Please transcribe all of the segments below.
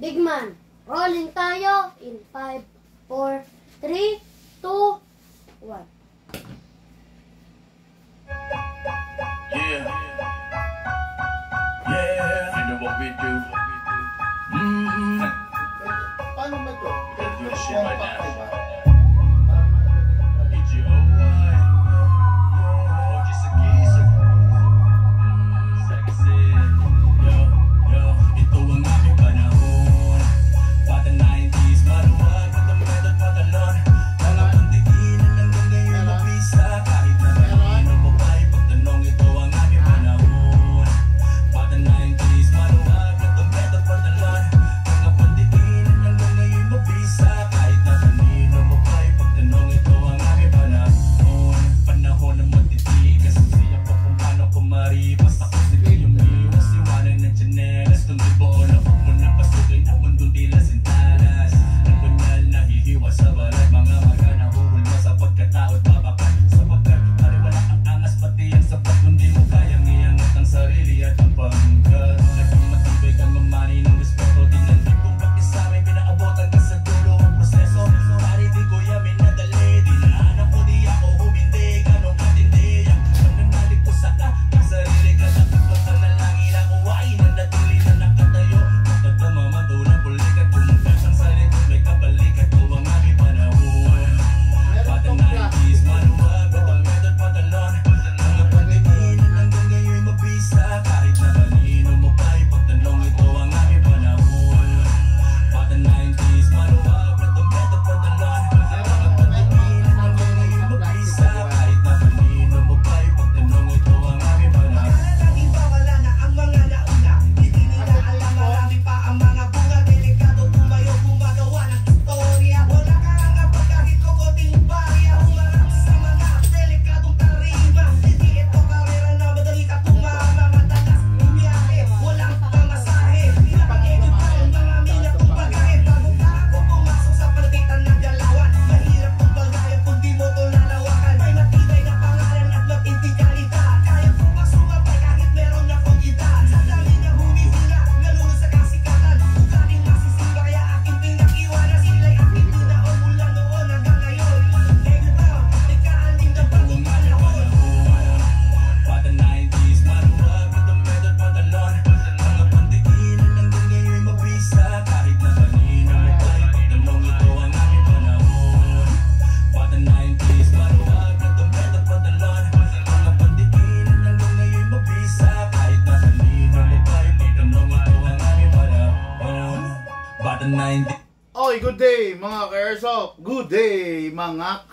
Big man, rolling tayo in 5, 4, 3, 2, 1. Yeah. Yeah. You know what we do? Mm-hmm. Paano ba to? Let's do the shit right now.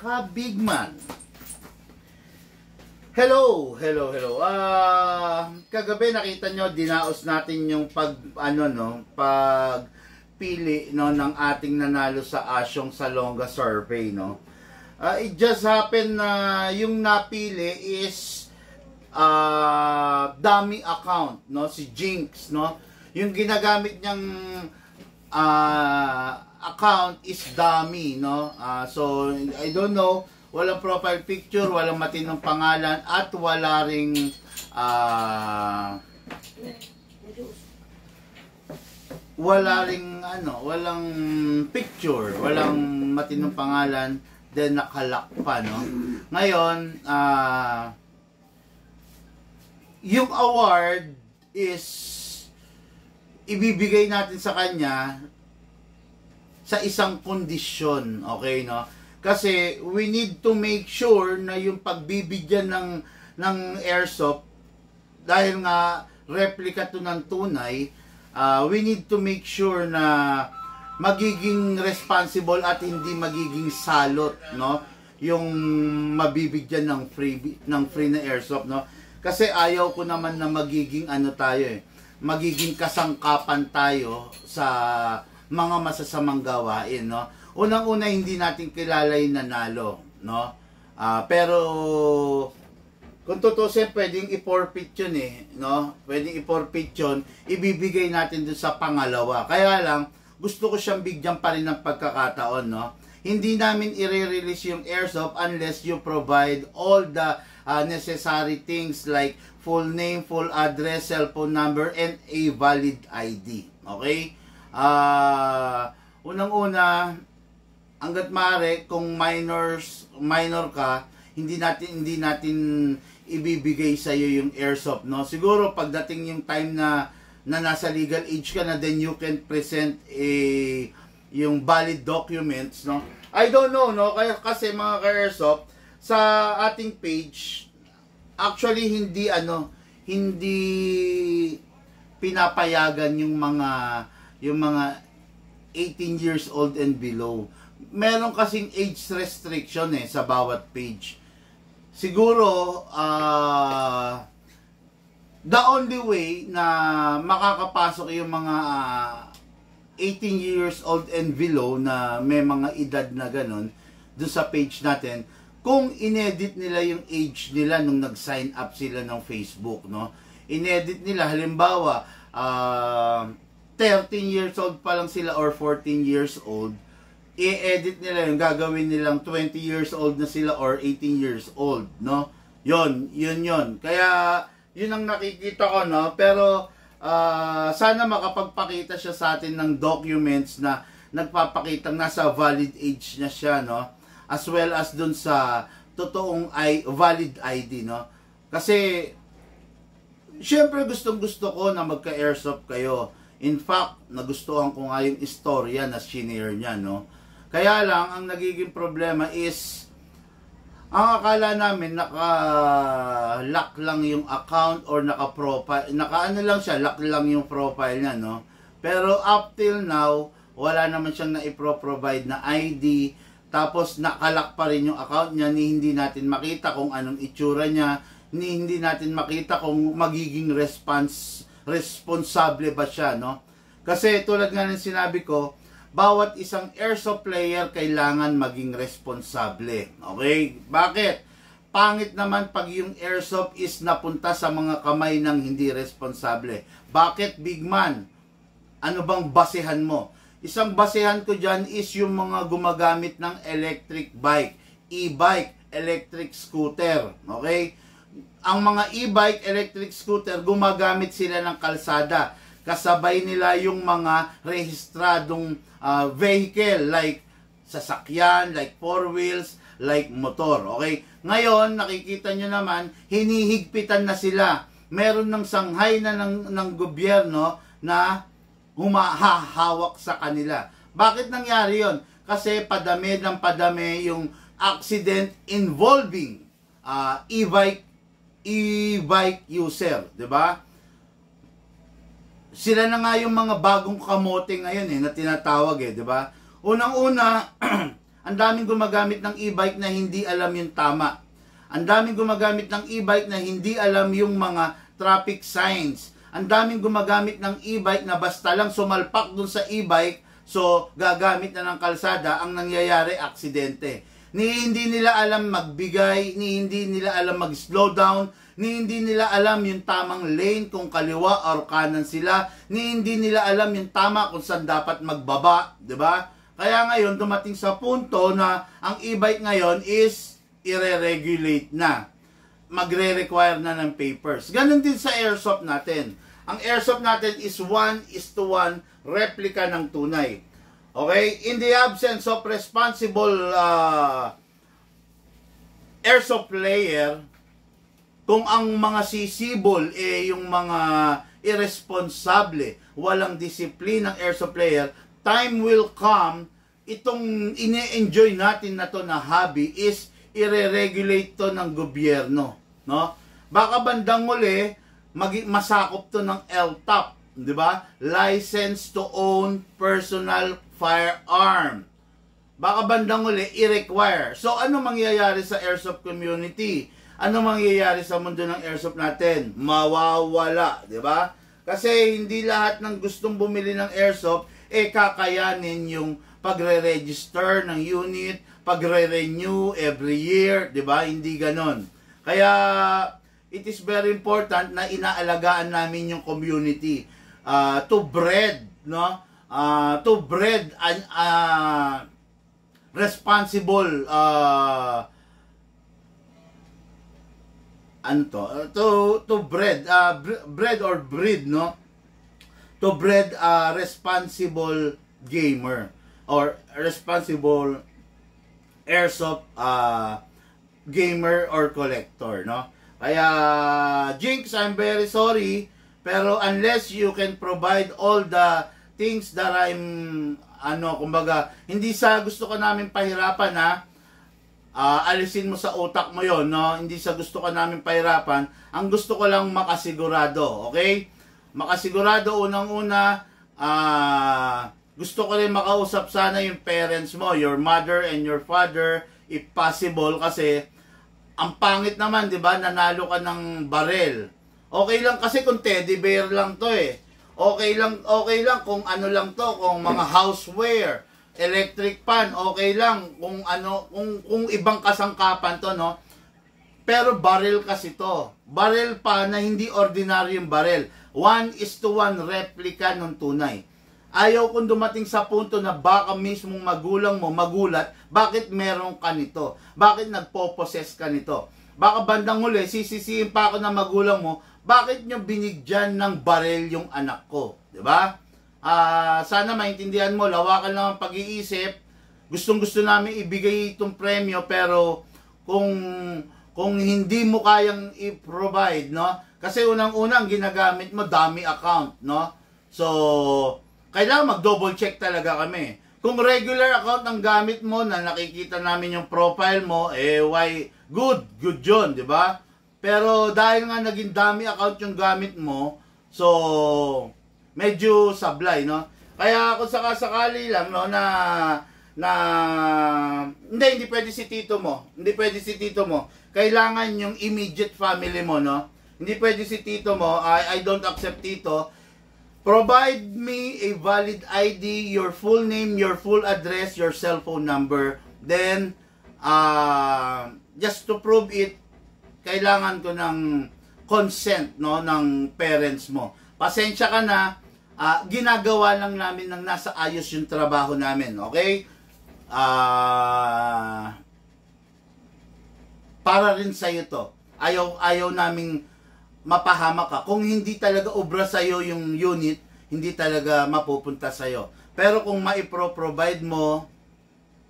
Mga ka-bigman! Hello, hello, hello. Ah, kagabi nakita nyo dinaos natin yung pag ano no, pag pili no ng ating nanalo sa Asyong Salonga survey no. Ah, it just happened na yung napili is ah dummy account no si Jinx no. Yung ginagamit niyang ah account is dummy no. Ah, so I don't know walang profile picture, walang matinong pangalan at wala ring ah wala ring ano, walang picture, walang matinong pangalan, then nakalak pa, no? Ngayon, ah yung award is ibibigay natin sa kanya sa isang kondisyon, okay, no? Kasi we need to make sure na yung pagbibigyan ng ng airsoft dahil nga replica to ng tunay, uh, we need to make sure na magiging responsible at hindi magiging salot, no? Yung mabibigyan ng free ng free na airsoft, no? Kasi ayaw ko naman na magiging ano tayo eh, magiging kasangkapan tayo sa mga masasamang gawain, no? Unang-una hindi natin kilala yung nanalo, no? Ah, pero kung tutusin, pwedeng i-forfeit yun eh, no? Pwedeng i-forfeit yun, ibibigay natin dun sa pangalawa. Kaya lang, gusto ko siyang bigyan pa rin ng pagkakataon, no? Hindi namin i-release yung airsoft unless you provide all the uh, necessary things like full name, full address, cellphone number, and a valid ID. Okay? Ah, unang-una, hanggat maaari kung minors minor ka, hindi natin hindi natin ibibigay sa iyo yung airsoft, no? Siguro pagdating yung time na na nasa legal age ka na then you can present a yung valid documents, no? I don't know, no? Kaya kasi mga ka-airsoft sa ating page actually hindi ano, hindi pinapayagan yung mga yung mga 18 years old and below. Meron kasing age restriction eh sa bawat page. Siguro ah the only way na makakapasok yung mga ah, 18 years old and below na may mga edad na ganun dun sa page natin kung inedit nila yung age nila nung nag-sign up sila ng Facebook, no? Inedit nila, halimbawa, ah 13 years old pa lang sila or 14 years old, i-edit nila yung gagawin nilang 20 years old na sila or 18 years old, no? Yon, yun yun. Kaya, yun ang nakikita ko, no? Pero, ah, sana makapagpakita siya sa atin ng documents na nagpapakitang nasa valid age na siya, no? As well as dun sa totoong I, valid ID, no? Kasi, syempre gustong gusto ko na magka-airsoft kayo. In fact, nagustuhan ko nga yung istorya na shinare niya, no? Kaya lang, ang nagiging problema is, ang akala namin, naka-lock lang yung account or naka-profile, naka-ano lang siya, lock lang yung profile niya, no? Pero up till now, wala naman siyang na-provide na ID, tapos nakalock pa rin yung account niya, ni hindi natin makita kung anong itsura niya, ni hindi natin makita kung magiging response responsable ba siya, no? Kasi tulad nga ng sinabi ko, bawat isang airsoft player kailangan maging responsable. Okay? Bakit? Pangit naman pag yung airsoft is napunta sa mga kamay ng hindi responsable. Bakit, big man? Ano bang basehan mo? Isang basehan ko dyan is yung mga gumagamit ng electric bike, e-bike, electric scooter. Okay? Ang mga e-bike, electric scooter, gumagamit sila ng kalsada. Kasabay nila yung mga rehistradong ah, vehicle like sasakyan, like four wheels, like motor. Okay? Ngayon, nakikita nyo naman, hinihigpitan na sila. Meron ng sanghay na ng, ng gobyerno na humahawak sa kanila. Bakit nangyari yon? Kasi padami ng padami yung accident involving ah, e-bike e-bike user, 'di ba? Sila na nga yung mga bagong kamote ngayon eh na tinatawag eh, 'di ba? Unang-una, ang daming gumagamit ng e-bike na hindi alam yung tama. Ang daming gumagamit ng e-bike na hindi alam yung mga traffic signs. Ang daming gumagamit ng e-bike na basta lang sumalpak dun sa e-bike, so gagamit na ng kalsada, ang nangyayari, aksidente. Ni hindi nila alam magbigay, ni hindi nila alam mag-slow down, ni hindi nila alam yung tamang lane kung kaliwa or kanan sila, ni hindi nila alam yung tama kung saan dapat magbaba, 'di ba? Kaya ngayon dumating sa punto na ang e-bike ngayon is ire-regulate na. Magre-require na ng papers. Ganon din sa airsoft natin. Ang airsoft natin is 1 is to 1 replica ng tunay. Okay? In the absence of responsible uh, airsoft player, kung ang mga sisibol eh yung mga irresponsable, walang disiplina ng airsoft player, time will come, itong ine-enjoy natin na to na hobby is ire-regulate to ng gobyerno, no? Baka bandang uli, masakop to ng LTAP, di ba? License to own personal firearm. Baka bandang uli, i-require. So, ano mangyayari sa airsoft community? Ano mangyayari sa mundo ng airsoft natin? Mawawala, di ba? Kasi hindi lahat ng gustong bumili ng airsoft, eh kakayanin yung pagre-register ng unit, pagre-renew every year, di ba? Hindi ganon. Kaya, it is very important na inaalagaan namin yung community uh, to breed, no? Uh, to breed an uh, responsible uh, ano to, Uh, to, to breed, uh, br- breed or breed, no? to breed a responsible gamer or responsible airsoft uh, gamer or collector, no? Kaya, Jinx, I'm very sorry, pero unless you can provide all the things that I'm, ano, kumbaga, hindi sa gusto ko namin pahirapan, ha? Ah, alisin mo sa utak mo yon no? Hindi sa gusto ka namin pahirapan. Ang gusto ko lang makasigurado, okay? Makasigurado, unang-una, ah, gusto ko rin makausap sana yung parents mo, your mother and your father, if possible, kasi ang pangit naman, di ba, nanalo ka ng barel. Okay lang kasi kung teddy bear lang to eh. Okay lang, okay lang kung ano lang to, kung mga houseware, electric pan, okay lang kung ano, kung, kung ibang kasangkapan to, no? Pero barrel kasi to. Barrel pa na hindi ordinaryong barrel. One is to one replica ng tunay. Ayaw kung dumating sa punto na baka mismong magulang mo magulat, bakit meron ka nito? Bakit nagpo-possess ka nito? Baka bandang huli, sisisihin pa ako ng magulang mo, bakit nyo binigyan ng barel yung anak ko? ba? Ah, sana maintindihan mo, lawakan lang ang pag-iisip. Gustong-gusto namin ibigay itong premyo pero kung kung hindi mo kayang i-provide, no? Kasi unang-unang ginagamit mo dami account, no? So, kailangan mag-double check talaga kami. Kung regular account ang gamit mo na nakikita namin yung profile mo, eh why good, good 'yun, 'di ba? Pero dahil nga naging dami account yung gamit mo, so medyo sablay, no? Kaya kung sakasakali lang, no, na na hindi hindi pwede si tito mo. Hindi pwede si tito mo. Kailangan yung immediate family mo, no? Hindi pwede si tito mo. I, I don't accept tito. Provide me a valid ID, your full name, your full address, your cell phone number. Then, uh, just to prove it, kailangan ko ng consent no ng parents mo. Pasensya ka na, ah, ginagawa lang namin ng nasa ayos yung trabaho namin, okay? Ah para rin sa iyo to. Ayaw ayaw naming mapahamak ka. Kung hindi talaga obra sa iyo yung unit, hindi talaga mapupunta sa iyo. Pero kung maipro-provide mo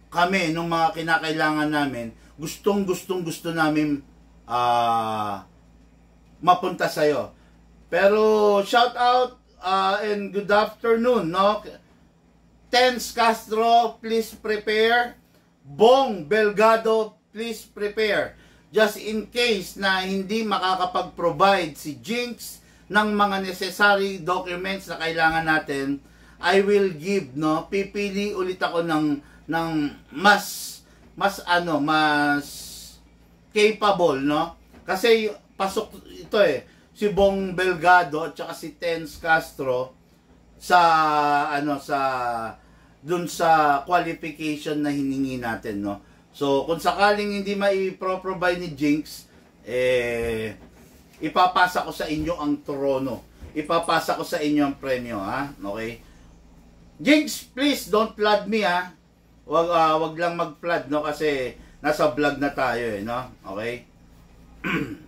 kami nung mga kinakailangan namin, gustong gustong gusto namin ah mapunta sa iyo. Pero shout out uh, and good afternoon, no? Tens Castro, please prepare. Bong Belgado, please prepare. Just in case na hindi makakapag-provide si Jinx ng mga necessary documents na kailangan natin, I will give, no? Pipili ulit ako ng ng mas mas ano, mas capable, no? Kasi pasok ito eh si Bong Belgado at saka si Tens Castro sa ano sa dun sa qualification na hiningi natin no. So kung sakaling hindi mai-provide ni Jinx eh ipapasa ko sa inyo ang trono. Ipapasa ko sa inyo ang premyo ha. Okay? Jinx, please don't flood me ha. Wag ah, wag lang mag-flood no kasi nasa vlog na tayo eh no. Okay?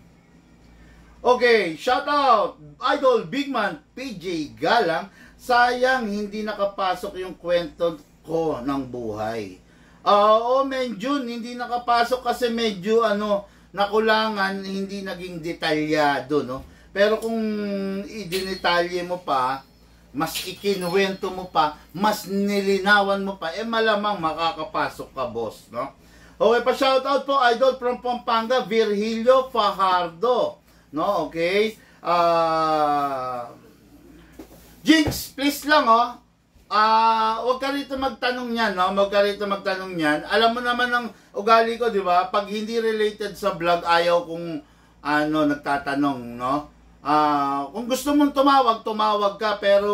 Okay, shout out Idol Bigman PJ Galang. Sayang hindi nakapasok yung kwento ko ng buhay. Ah, Oo, medyo hindi nakapasok kasi medyo ano nakulangan, hindi naging detalyado, no? Pero kung idinetalye mo pa, mas ikinuwento mo pa, mas nilinawan mo pa, eh malamang makakapasok ka, boss, no? Okay, pa shoutout po, idol from Pampanga, Virgilio Fajardo. No, okay? Ah... Jinx, please lang, oh. Ah, wag ka rito magtanong niyan, no? Wag ka rito magtanong niyan. Alam mo naman ng ugali ko, 'di ba? Pag hindi related sa vlog, ayaw kung ano nagtatanong, no? Ah, kung gusto mong tumawag, tumawag ka, pero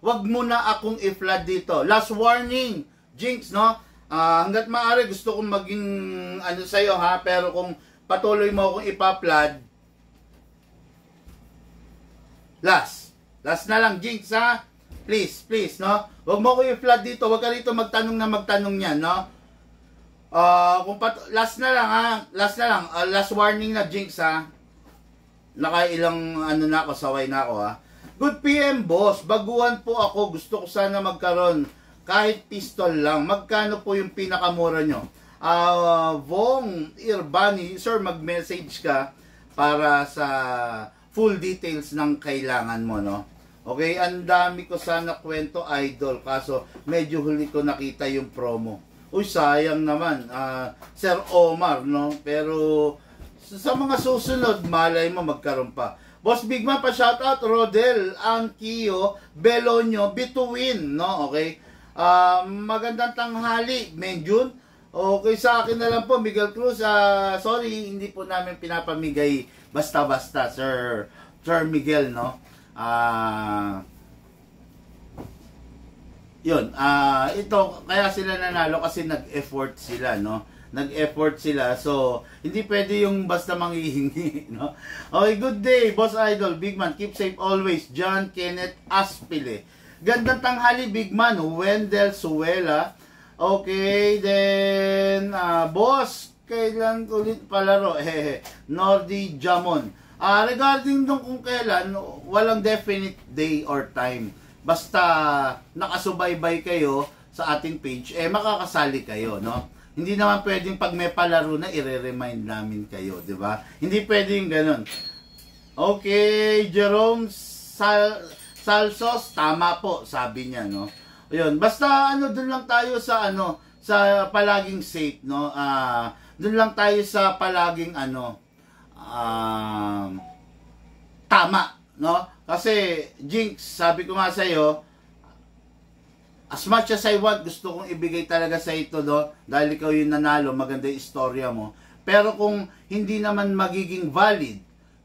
wag mo na akong i-flood dito. Last warning, Jinx, no? Ah, hangga't maaari gusto kong maging ano sa iyo ha, pero kung patuloy mo akong ipa-flood, last. Last na lang, Jinx, ha? Please, please, no? Huwag mo ko i-flood dito. Huwag ka rito magtanong na magtanong yan, no? Ah, kung pat- last na lang, ha? Last na lang. Ah, last warning na, Jinx, ha? Nakailang, ano na ako, saway na ako, ha? Good PM, boss. Baguhan po ako. Gusto ko sana magkaroon. Kahit pistol lang. Magkano po yung pinakamura nyo? Ah, Vong Irbani, sir, mag-message ka para sa full details ng kailangan mo, no? Okay, ang dami ko sana kwento, idol. Kaso, medyo huli ko nakita yung promo. Uy, sayang naman. Ah, Sir Omar, no? Pero, sa mga susunod, malay mo magkaroon pa. Boss Big Man, pa-shoutout, Rodel, Angkio, Belonyo, Bituin, no? Okay? Ah, magandang tanghali, Menjun. Okay, sa akin na lang po, Miguel Cruz. Ah, sorry, hindi po namin pinapamigay basta-basta, Sir, Sir Miguel, no? Ah, yun, ah ito, kaya sila nanalo kasi nag-effort sila, no? Nag-effort sila, so, hindi pwede yung basta manghihingi, no? Okay, good day, Boss Idol, Big Man, keep safe always, John Kenneth Aspile. Gandang tanghali, Big Man, Wendell Suela. Okay, then, ah Boss, kailan ulit palaro? Hehe, Nordi Jamon. Ah, regarding dun kung kailan, walang definite day or time basta nakasubaybay kayo sa ating page, eh makakasali kayo, no? Hindi naman pwedeng pag may palaro na i-remind namin kayo, di ba? Hindi pwedeng ganun. Okay, Jerome Sal Salsos, tama po, sabi niya, no? Ayun, basta ano, dun lang tayo sa ano, sa palaging safe, no? Ah, dun lang tayo sa palaging ano, um, tama, no? Kasi, Jinx, sabi ko nga sa'yo, as much as I want, gusto kong ibigay talaga sa ito, no? Dahil ikaw yung nanalo, maganda yung istorya mo. Pero kung hindi naman magiging valid,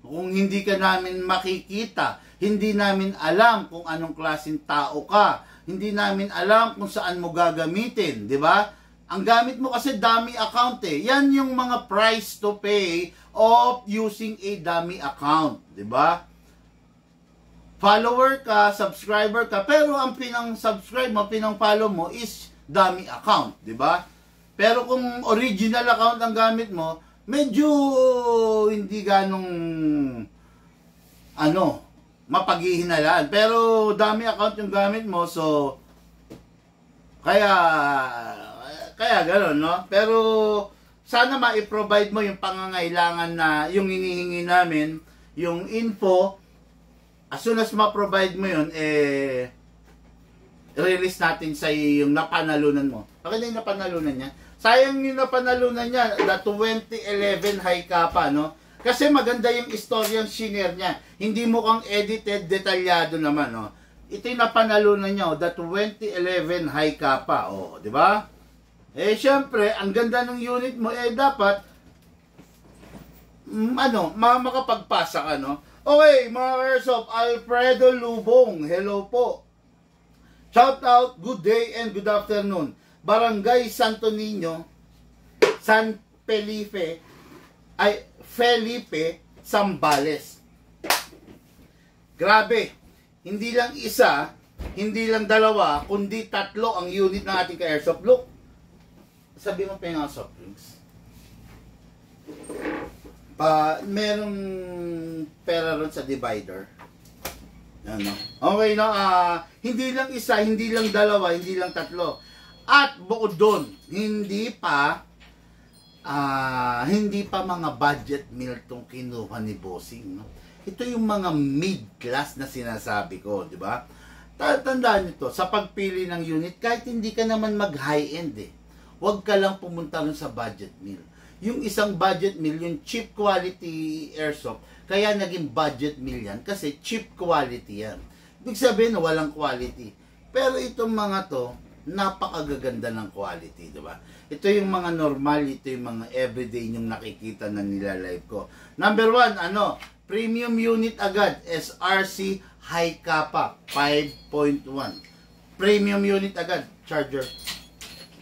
kung hindi ka namin makikita, hindi namin alam kung anong klaseng tao ka, hindi namin alam kung saan mo gagamitin, di ba? Ang gamit mo kasi dummy account eh. Yan yung mga price to pay of using a dummy account, di ba? follower ka, subscriber ka, pero ang pinang-subscribe mo, pinang-follow mo is dummy account, di ba? Pero kung original account ang gamit mo, medyo hindi ganong ano, mapaghihinalaan. Pero dummy account yung gamit mo, so kaya kaya gano'n, no? Pero sana ma-provide mo yung pangangailangan na yung hinihingi namin, yung info, as soon as ma-provide mo yun, eh, release natin sa yung napanalunan mo. Bakit na yung napanalunan niya? Sayang yung napanalunan niya, the 2011 high kappa, no? Kasi maganda yung istorya yung senior niya. Hindi mo kang edited, detalyado naman, no? Ito yung napanalunan niya, oh, the 2011 high kappa, oh, di ba? Eh, syempre, ang ganda ng unit mo, eh, dapat, mm, ano, ma- makapagpasa ka, no? Okay, mga Airsoft, Alfredo Lubong, hello po. Shout out, good day and good afternoon. Barangay Santo Niño, San Felipe, ay Felipe, Zambales. Grabe, hindi lang isa, hindi lang dalawa, kundi tatlo ang unit ng ating ka-airsoft. Look, sabi mo pa yung soft drinks. Pa, merong pera ron sa divider. Ano? Okay, no? Ah, hindi lang isa, hindi lang dalawa, hindi lang tatlo. At bukod doon, hindi pa ah, hindi pa mga budget meal tong kinuha ni Bossing, no? Ito yung mga mid-class na sinasabi ko, di ba? Tatandaan nito, sa pagpili ng unit, kahit hindi ka naman mag-high-end eh, huwag ka lang pumunta rin sa budget meal. Yung isang budget meal, yung cheap quality airsoft, kaya naging budget meal yan kasi cheap quality yan. Ibig sabihin walang quality. Pero itong mga to, napakagaganda ng quality, di ba? Ito yung mga normal, ito yung mga everyday yung nakikita na nila live ko. Number one, ano, premium unit agad, SRC High Kappa 5.1. Premium unit agad, charger.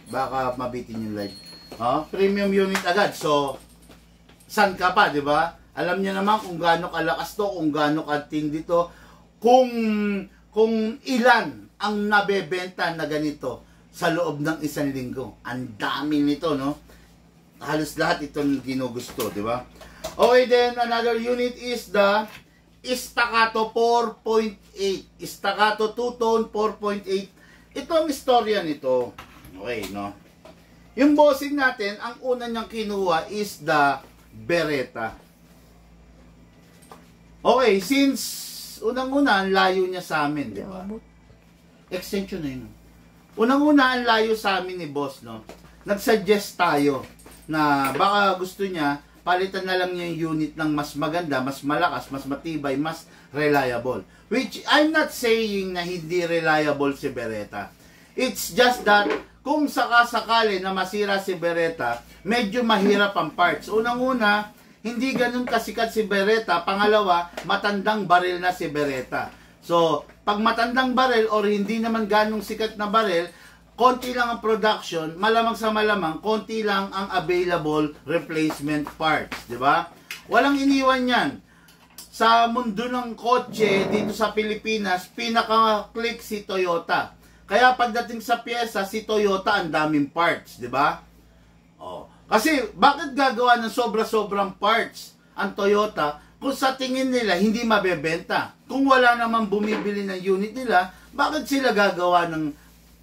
Baka mabitin yung live. Oh, premium unit agad. So, san ka pa, di ba? Alam niya naman kung gaano kalakas to, kung gaano katindi to, kung kung ilan ang nabebenta na ganito sa loob ng isang linggo. Ang dami nito, no? Halos lahat itong ginugusto, di ba? Okay, then another unit is the staccato 4.8. Staccato two-tone 4.8. Ito ang istorya nito. Okay, no? Yung bossing natin, ang una niyang kinuha is the Beretta. Okay, since unang-una, ang layo niya sa amin, di ba? Extension na yun. Unang-una, ang layo sa amin ni boss, no? Nag-suggest tayo na baka gusto niya, palitan na lang niya yung unit ng mas maganda, mas malakas, mas matibay, mas reliable. Which, I'm not saying na hindi reliable si Beretta. It's just that, kung sakasakali na masira si Beretta, medyo mahirap ang parts. Unang-una, hindi ganun kasikat si Beretta. Pangalawa, matandang baril na si Beretta. So, pag matandang baril or hindi naman ganong sikat na baril, konti lang ang production, malamang sa malamang, konti lang ang available replacement parts, di ba? Walang iniwan yan. Sa mundo ng kotse dito sa Pilipinas, pinaka-click si Toyota. Kaya pagdating sa pyesa, si Toyota ang daming parts, di ba? Oh. Kasi bakit gagawa ng sobra-sobrang parts ang Toyota kung sa tingin nila hindi mabebenta? Kung wala namang bumibili ng unit nila, bakit sila gagawa ng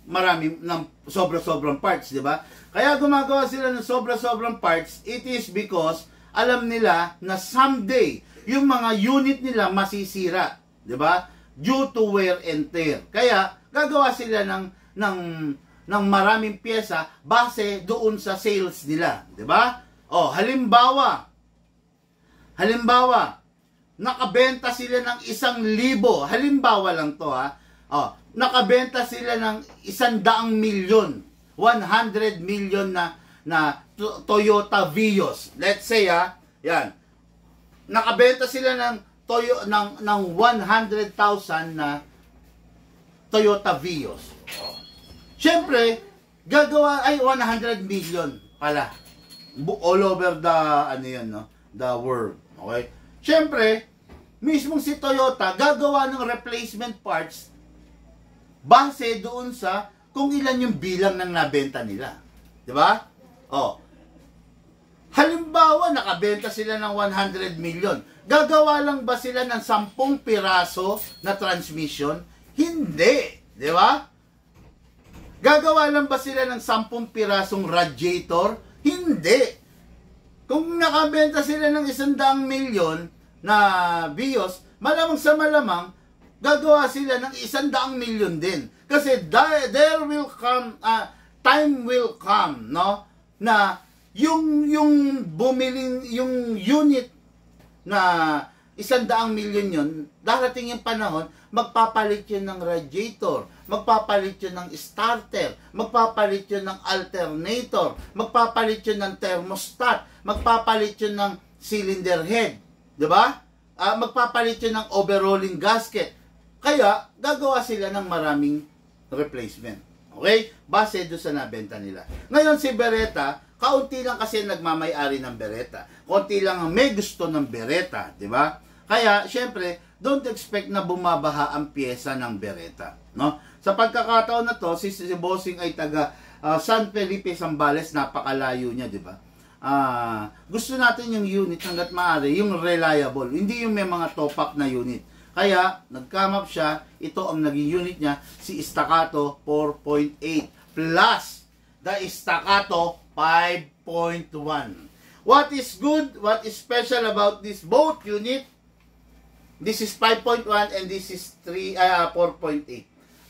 marami ng sobra-sobrang parts, di ba? Kaya gumagawa sila ng sobra-sobrang parts, it is because alam nila na someday yung mga unit nila masisira, di ba? Due to wear and tear. Kaya gagawa sila ng ng ng maraming pyesa base doon sa sales nila, 'di ba? Oh, halimbawa, halimbawa, nakabenta sila ng isang libo, halimbawa lang to ha, oh, nakabenta sila ng isang daang milyon, 100 million na na To- Toyota Vios. Let's say ha, yan, nakabenta sila ng Toyo ng ng 100,000 na Toyota Vios. Siyempre, gagawa ay 100 million pala. All over the ano yan, no? The world. Okay? Siyempre, mismong si Toyota gagawa ng replacement parts base doon sa kung ilan yung bilang ng nabenta nila. 'Di ba? Oh. Halimbawa, nakabenta sila ng 100 million. Gagawa lang ba sila ng 10 piraso na transmission? Hindi. Di ba? Gagawa lang ba sila ng 10 pirasong radiator? Hindi. Kung nakabenta sila ng 100 milyon na bios, malamang sa malamang, gagawa sila ng 100 milyon din. Kasi there will come, ah, time will come, no? Na yung yung bumiling yung unit na isang daang milyon yun, darating yung panahon, magpapalit yun ng radiator, magpapalit yun ng starter, magpapalit yun ng alternator, magpapalit yun ng thermostat, magpapalit yun ng cylinder head. Di ba? Ah, magpapalit yun ng overhauling gasket. Kaya, gagawa sila ng maraming replacement. Okay? Base doon sa nabenta nila. Ngayon si Beretta, kaunti lang kasi nagmamay-ari ng Beretta. Konti lang ang may gusto ng Beretta, di ba? Kaya, syempre, don't expect na bumabaha ang pyesa ng Beretta, no? Sa pagkakataon na to, si, si Bossing ay taga ah, San Felipe, Zambales, napakalayo niya, di ba? Ah, gusto natin yung unit hanggat maaari, yung reliable, hindi yung may mga top-up na unit. Kaya, nag-come up siya, ito ang naging unit niya, si Staccato 4.8 plus the Staccato 5.1. What is good, what is special about this both unit? This is 5.1 and this is 3 ah 4.8.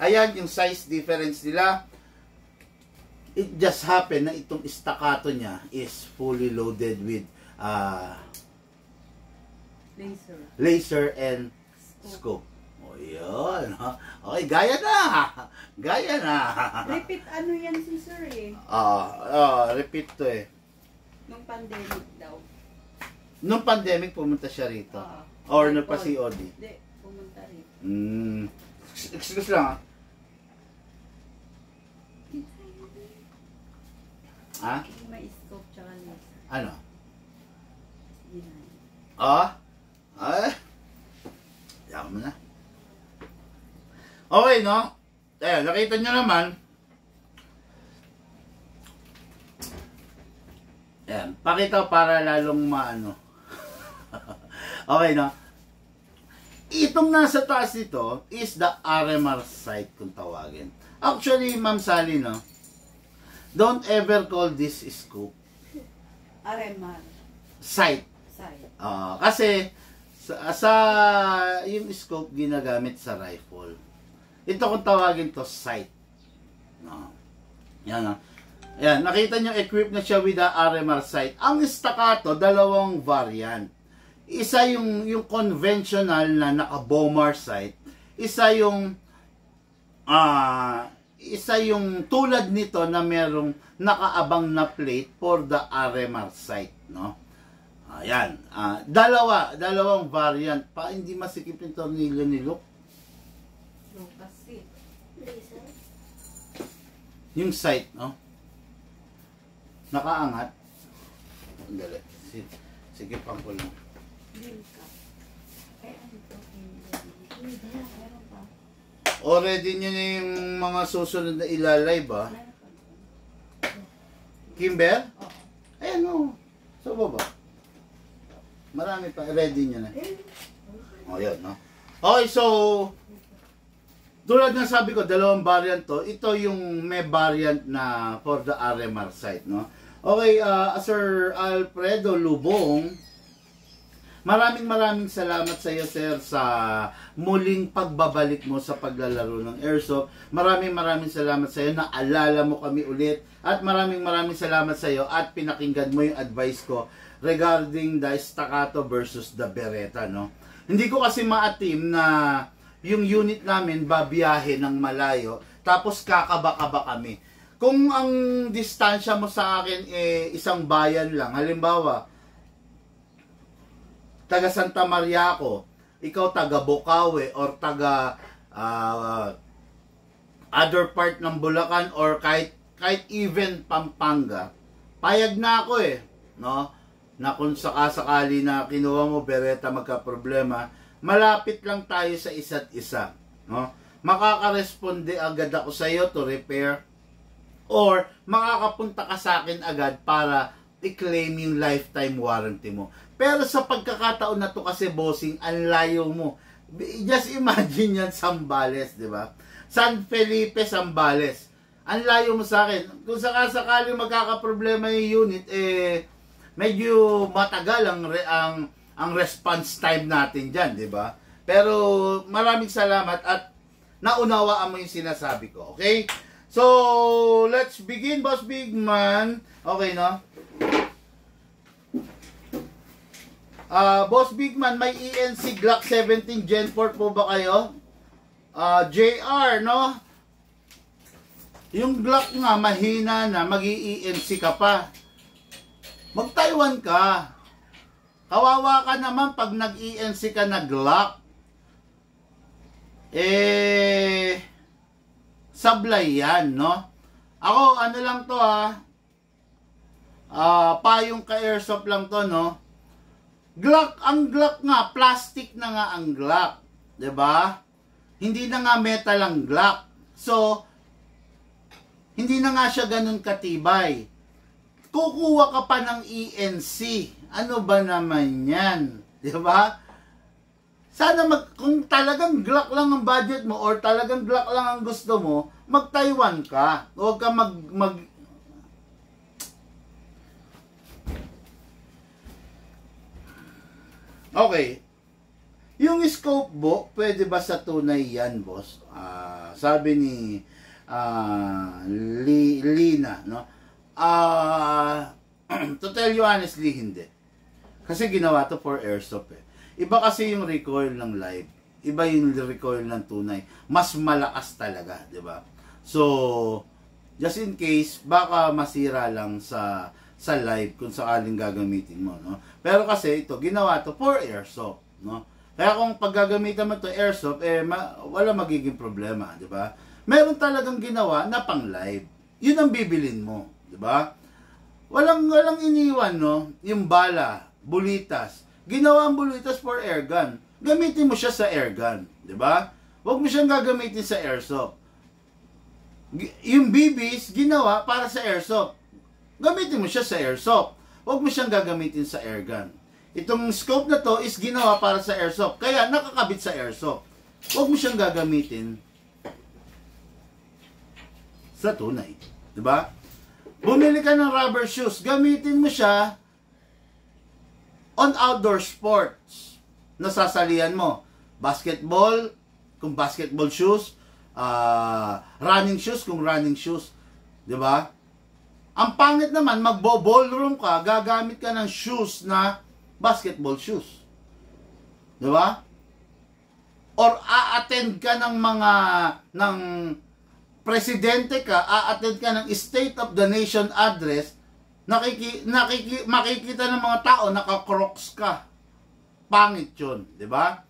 Ayan yung size difference nila. It just happened na itong staccato niya is fully loaded with ah Laser. laser and scope. O yun. Okay, gaya na. Gaya na. Repeat ano yan si Sir eh. Ah, ah, repeat to eh. Nung pandemic daw. Nung pandemic, pumunta siya rito. Oo. Or nagpa-COD. Hindi, pumunta rin. Mm. Excuse lang ah. Ha? May scope tsaka laser. Ano? Na. Ah? Ay? Yaman mo na. Okay, no? Eh, nakita nyo naman. Ayan, pakita para lalong maano. Okay, no? Itong nasa taas nito is the RMR site kung tawagin. Actually, Ma'am Sally, no? Don't ever call this scope Areman. site. Side. Ah, kasi sa, sa yung scope ginagamit sa rifle. Ito kung tawagin to sight. No. Yan ah. Yan, nakita nyo equipped na siya with the RMR sight. Ang staccato, dalawang variant. Isa yung yung conventional na naka-bomber sight. Isa yung ah isa yung tulad nito na merong nakaabang na plate for the RMR sight, no? Ayan. Ah, dalawa, dalawang variant pa. Hindi masikip yung tornilyo ni Luke. Yung sight, no? Nakaangat. Sige, sige pang ko Already nyo na yung mga susunod na ilalive, ah. Meron pa. Kimber? Ayan, no. Sa baba. Marami pa. Ready nyo na. O, yun, no? Okay, so, tulad ng sabi ko, dalawang variant to. Ito yung may variant na for the RMR site, no? Okay, uh, Sir Alfredo Lubong, maraming maraming salamat sa iyo, sir, sa muling pagbabalik mo sa paglalaro ng Airsoft. Maraming maraming salamat sa iyo na alala mo kami ulit. At maraming maraming salamat sa iyo at pinakinggan mo yung advice ko regarding the staccato versus the Beretta, no? Hindi ko kasi maatim na yung unit namin babiyahe ng malayo tapos kakaba-kaba kami. Kung ang distansya mo sa akin eh isang bayan lang, halimbawa taga Santa Maria ako, ikaw taga Bukawi or taga ah, other part ng Bulacan or kahit kahit even Pampanga, payag na ako eh, no? Na kung sakasakali na kinuha mo bereta magka-problema, malapit lang tayo sa isa't isa, no? Makakaresponde agad ako sa iyo to repair or makakapunta ka sa akin agad para i-claim yung lifetime warranty mo. Pero sa pagkakataon na to kasi bossing, ang layo mo. Just imagine yan Sambales, di ba? San Felipe, Sambales. Ang layo mo sa akin. Kung sakasakali magkakaproblema yung unit, eh, medyo matagal ang, re- ang, ang response time natin dyan, di ba? Pero maraming salamat at naunawaan mo yung sinasabi ko, okay? So, let's begin, Boss Big Man. Okay, no? Ah, Boss Big Man, may ENC Glock 17 Gen 4 po ba kayo? Ah, JR, no? Yung Glock nga, mahina na, mag enc ka pa. Mag-Taiwan ka. Kawawa ka naman pag nag-ENC ka na Glock. Eh, sablay yan, no? Ako, ano lang to ha, ah, payong ka-airsoft lang to, no? Glock, ang Glock nga, plastic na nga ang Glock. 'Di ba? Hindi na nga metal ang Glock. So, hindi na nga siya ganun katibay. Kukuha ka pa ng ENC. Ano ba naman yan? 'Di ba? Sana mag, kung talagang Glock lang ang budget mo or talagang Glock lang ang gusto mo, mag-Taiwan ka. Huwag ka mag, mag Okay. Yung scope bo, pwede ba sa tunay yan, boss? Ah, sabi ni ah, Li, Lina, no? Ah, to tell you honestly, hindi. Kasi ginawa to for airsoft eh. Iba kasi yung recoil ng live. Iba yung recoil ng tunay. Mas malakas talaga, di ba? So, just in case, baka masira lang sa sa live kung sakaling gagamitin mo, no? Pero kasi ito, ginawa to for airsoft, no? Kaya kung paggagamitan mo to airsoft, eh, ma- wala magiging problema, di ba? Meron talagang ginawa na pang live. Yun ang bibilin mo, di ba? Walang, walang iniwan, no? Yung bala, bulitas. Ginawa ang bulitas for airgun. Gamitin mo siya sa airgun, di ba? Huwag mo siyang gagamitin sa airsoft. Yung BBs, ginawa para sa airsoft. Gamitin mo siya sa airsoft. Huwag mo siyang gagamitin sa airgun. Itong scope na to is ginawa para sa airsoft. Kaya nakakabit sa airsoft. Huwag mo siyang gagamitin sa tunay. ba? Bumili ka ng rubber shoes, gamitin mo siya on outdoor sports. Nasasalihan mo. Basketball, kung basketball shoes, ah, running shoes, kung running shoes. ba? Ang pangit naman, magbo-ballroom ka, gagamit ka ng shoes na basketball shoes. 'Di ba? Or a-attend ka ng mga ng presidente ka, a-attend ka ng State of the Nation address, nakiki, nakiki, makikita ng mga tao naka-crocs ka. Pangit 'yun, 'di ba?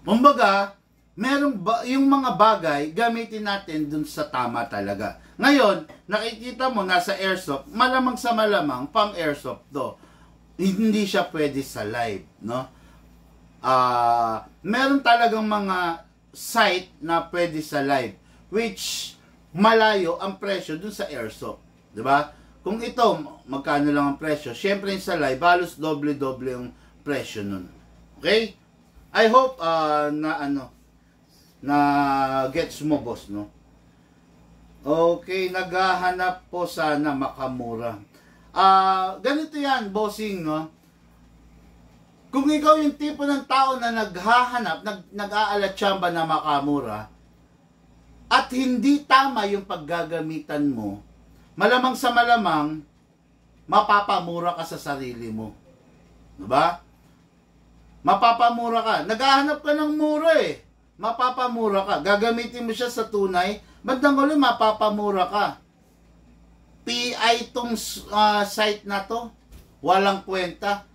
Kumbaga, merong ba, yung mga bagay gamitin natin dun sa tama talaga. Ngayon, nakikita mo nasa airsoft, malamang sa malamang pang airsoft to. Hindi siya pwede sa live, no? Ah, meron talagang mga site na pwede sa live which malayo ang presyo dun sa airsoft, 'di ba? Kung ito magkano lang ang presyo, syempre yung sa live halos doble-doble yung presyo nun. Okay? I hope ah, na ano na gets mo boss, no? Okay, naghahanap po sana makamura. Ah, ganito 'yan, bossing, no? Kung ikaw yung tipo ng tao na naghahanap, nag, nag-aalatsamba na makamura, at hindi tama yung paggagamitan mo, malamang sa malamang, mapapamura ka sa sarili mo. Diba? Mapapamura ka. Naghahanap ka ng mura eh. Mapapamura ka. Gagamitin mo siya sa tunay, bandang uli mapapamura ka. PI tong ah, site na to. Walang kwenta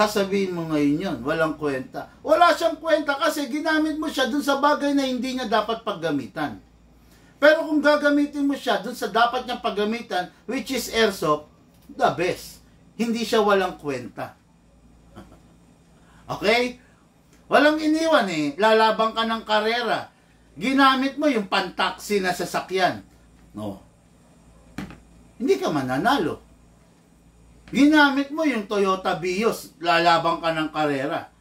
sasabihin mo ngayon yun, walang kwenta. Wala siyang kwenta kasi ginamit mo siya dun sa bagay na hindi niya dapat paggamitan. Pero kung gagamitin mo siya dun sa dapat niyang paggamitan, which is airsoft, the best. Hindi siya walang kwenta. okay? Walang iniwan eh. Lalabang ka ng karera. Ginamit mo yung pantaksi na sasakyan. No. Hindi ka mananalo. Ginamit mo yung Toyota Vios, lalabang ka ng karera.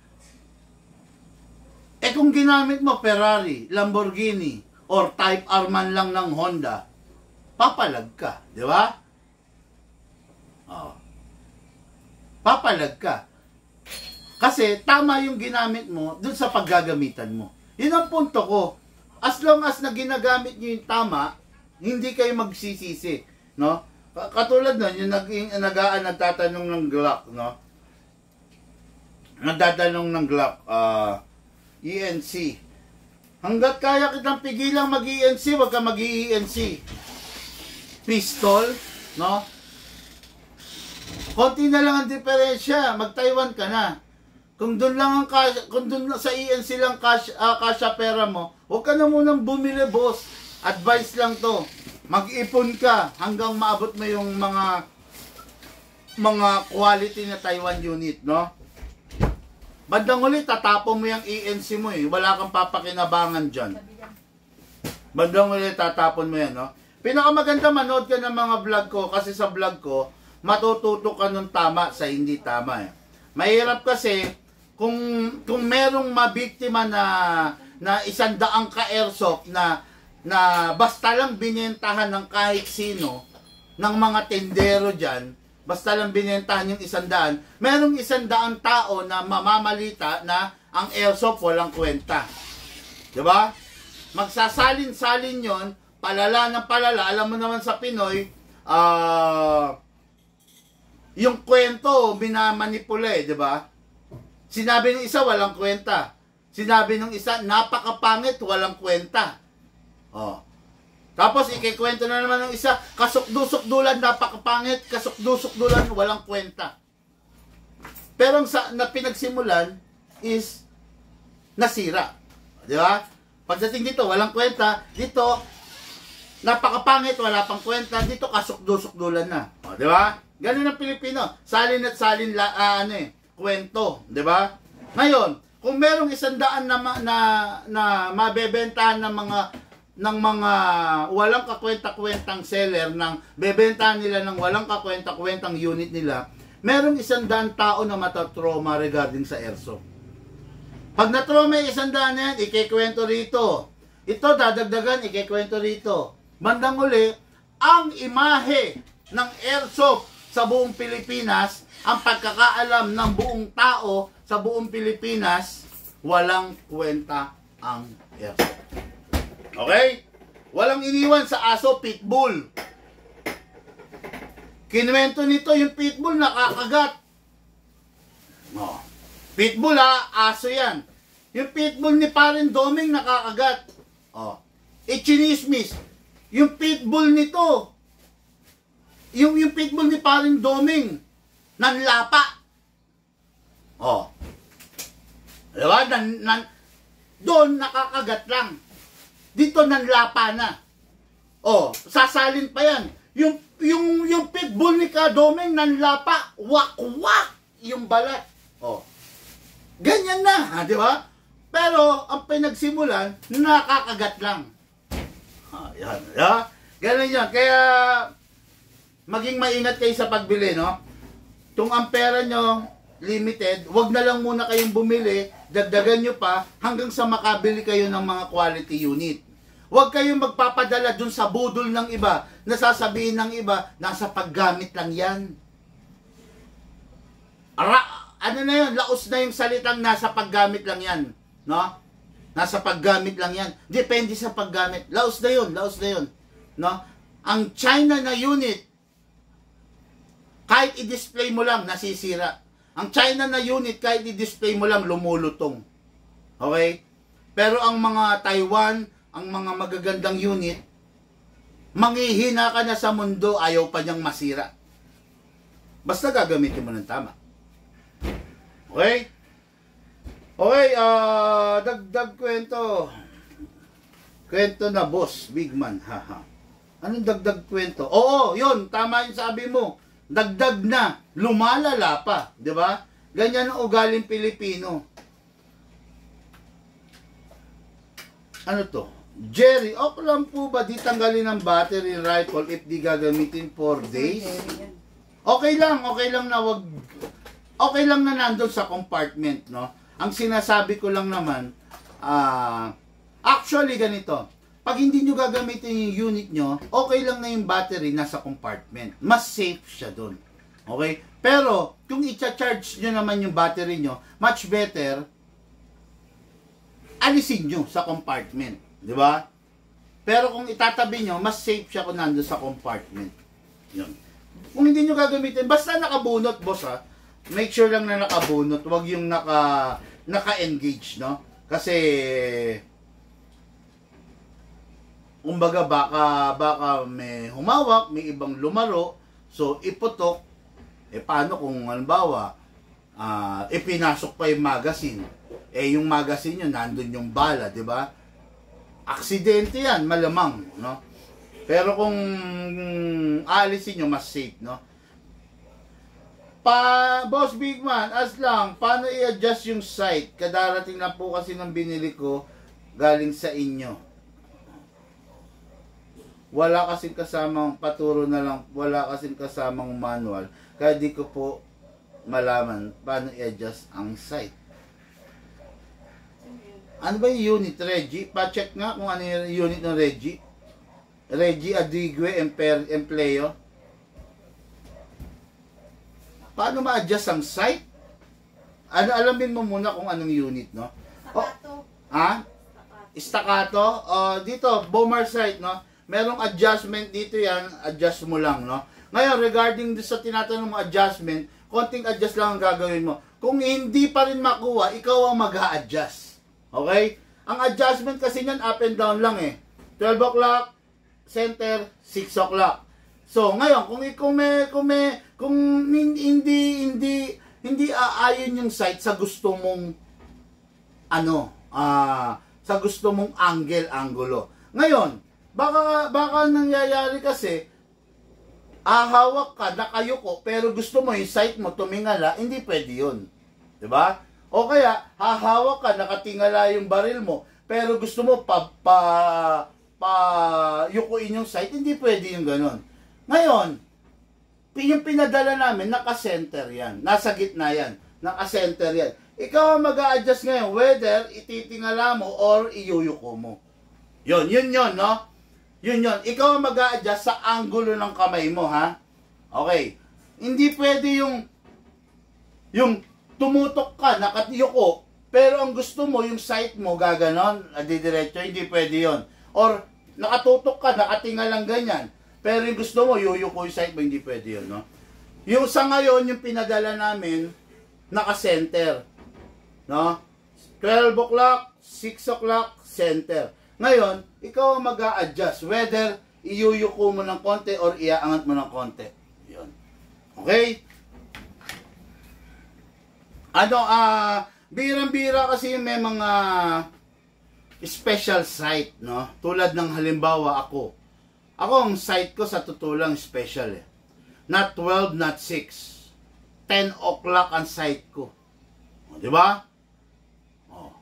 Eh kung ginamit mo Ferrari, Lamborghini, or Type R man lang ng Honda, papalag ka, di ba? Oh. Papalag ka. Kasi tama yung ginamit mo dun sa paggagamitan mo. Yun ang punto ko. As long as na ginagamit nyo yung tama, hindi kayo magsisisi. No? Ka- Katulad nun, yung nag, nagaan nagtatanong ng Glock, no? Nagtatanong ng Glock, ah, ENC. Hanggat kaya kitang pigilang mag-ENC, wag ka mag-ENC. Pistol, no? Konti na lang ang diferensya, mag-Taiwan ka na. Kung doon lang ang cash, kung doon sa ENC lang cash, ah, kasya pera mo, huwag ka na munang bumili, boss. Advice lang to. Mag-ipon ka hanggang maabot mo yung mga mga quality na Taiwan unit, no? Bandang uli, tatapon mo yung ENC mo eh. Wala kang papakinabangan dyan. Bandang uli, tatapon mo yan, no? Pinakamaganda, manood ka ng mga vlog ko kasi sa vlog ko, matututo ka ng tama sa hindi tama eh. Mahirap kasi kung kung merong mabiktima na na isang daang ka-airsoft na na basta lang binentahan ng kahit sino ng mga tendero dyan, basta lang binentahan yung isang daan, merong isang daang tao na mamamalita na ang airsoft walang kwenta. 'Di ba? Magsasalin-salin yon palala ng palala. Alam mo naman sa Pinoy, ah yung kwento, minamanipula eh, di ba? Sinabi ng isa, walang kwenta. Sinabi ng isa, napakapangit, walang kwenta. Oh. Tapos ikikwento na naman ng isa, kasukdusukdulan, napakapangit, kasukdusukdulan, walang kwenta. Pero ang sa, na pinagsimulan is nasira. Di ba? Pagdating dito, walang kwenta. Dito, napakapangit, wala pang kwenta. Dito, kasukdusukdulan na. O, di ba? Ganun ang Pilipino. Salin at salin la, ah, ano eh, kwento. Di ba? Ngayon, kung merong isang daan na, ma- na, na mabebentahan ng mga ng mga walang kakwenta-kwentang seller ng bebentahan nila ng walang kakwenta-kwentang unit nila, merong isang daan tao na matatrauma regarding sa airsoft. Pag na-trauma yung isang daan na yan, ikikwento rito. Ito, dadagdagan, ikikwento rito. Bandang uli, ang imahe ng airsoft sa buong Pilipinas, ang pagkakaalam ng buong tao sa buong Pilipinas, walang kwenta ang airsoft. Okay? Walang iniwan sa aso, pitbull. Kinuwento nito yung pitbull nakakagat. No. Pitbull ha, aso yan. Yung pitbull ni Parin Doming nakakagat. Oh. Ichinismis. Yung pitbull nito, yung, yung pitbull ni Parin Doming, nanlapa. Oh. Diba? Nan, nan, doon nakakagat lang. Dito nanlapa na. Oh, sasalin pa yan. Yung yung yung pitbull ni Kadomeng nanlapa, wak-wak yung balat. Oh. Ganyan na, ha, di ba? Pero ang pinagsimulan, nakakagat lang. Ah, yan, ya. Ganun yan. Kaya maging maingat kayo sa pagbili, no? Kung ang pera nyo limited, wag na lang muna kayong bumili, dagdagan nyo pa hanggang sa makabili kayo ng mga quality unit. Huwag kayong magpapadala dun sa budol ng iba, na ng iba, nasa paggamit lang yan. Ara, ano na yun, laos na yung salitang nasa paggamit lang yan. No? Nasa paggamit lang yan. Depende sa paggamit. Laos na yun, laos na yun. No? Ang China na unit, kahit i-display mo lang, nasisira. Ang China na unit, kahit i-display mo lang, lumulutong. Okay? Pero ang mga Taiwan, ang mga magagandang unit, manghihina ka na sa mundo, ayaw pa niyang masira. Basta gagamitin mo ng tama. Okay? Okay, ah, dagdag kwento. Kwento na boss, big man, haha. Anong dagdag kwento? Oo, yun, tama yung sabi mo. Dagdag na, lumalala pa, di ba? Ganyan ang ugaling Pilipino. Ano to? Jerry, okay lang po ba di tanggalin ang battery rifle if di gagamitin for days? Okay lang, okay lang na wag okay lang na nandun sa compartment, no? Ang sinasabi ko lang naman, ah, actually ganito, pag hindi nyo gagamitin yung unit nyo, okay lang na yung battery nasa compartment. Mas safe siya doon. Okay? Pero, kung i-charge nyo naman yung battery nyo, much better, alisin nyo sa compartment. Di ba? Pero kung itatabi nyo, mas safe siya kung nandun sa compartment. Yun. Kung hindi nyo gagamitin, basta nakabunot, boss ha, make sure lang na nakabunot, wag yung naka, naka-engage, no? Kasi, kumbaga baka, baka may humawak, may ibang lumaro, so iputok, eh paano kung halimbawa, ah, ipinasok pa yung magazine, eh yung magazine yun, nandun yung bala, di ba? Aksidente yan, malamang, no? Pero kung aalisin nyo, mas safe, no? Pa, Boss Big Man, as lang, paano i-adjust yung site? Kadarating na po kasi ng binili ko, galing sa inyo. Wala kasing kasamang paturo na lang, wala kasing kasamang manual. Kaya di ko po malaman paano i-adjust ang site. Ano ba yung unit, Reggie? Pa-check nga kung ano yung unit ng Reggie. Reggie Adigue Empleo. Paano ma-adjust ang site? Ano, alamin mo muna kung anong unit, no? Oh, ha? Staccato? Uh, dito, Bomar site, no? Merong adjustment dito yan, adjust mo lang, no? Ngayon, regarding sa tinatanong mo adjustment, konting adjust lang ang gagawin mo. Kung hindi pa rin makuha, ikaw ang mag adjust Okay? Ang adjustment kasi niyan up and down lang eh. 12 o'clock, center, 6 o'clock. So, ngayon, kung kung may kung may kung hindi hindi hindi aayon yung site sa gusto mong ano, ah sa gusto mong angle, angulo. Ngayon, baka baka nangyayari kasi ahawak ka, nakayuko, pero gusto mo yung site mo tumingala, hindi pwede yun. 'Di ba? O kaya, hahawak ka, nakatingala yung baril mo, pero gusto mo pa, pa, pa yukuin yung site, hindi pwede yung ganon. Ngayon, yung pinadala namin, naka-center yan. Nasa gitna yan. Naka-center yan. Ikaw ang mag adjust ngayon whether ititingala mo or iyuyuko mo. Yun, yun yun, no? Yun yun. Ikaw ang mag adjust sa angulo ng kamay mo, ha? Okay. Hindi pwede yung yung tumutok ka, nakatiyuko, pero ang gusto mo, yung sight mo, gaganon, adidiretso, hindi pwede yon Or, nakatutok ka, nakatinga lang ganyan, pero yung gusto mo, yuyuko yung sight mo, hindi pwede yun, no? Yung sa ngayon, yung pinadala namin, naka-center, no? 12 o'clock, 6 o'clock, center. Ngayon, ikaw ang mag adjust whether iyuyuko mo ng konti or iaangat mo ng konti. Yun. Okay? Ano, ah, birang-bira kasi may mga special site, no? Tulad ng halimbawa ako. Ako, ang site ko sa totoo special eh. Not 12, not 6. 10 o'clock ang site ko. O, di ba? O.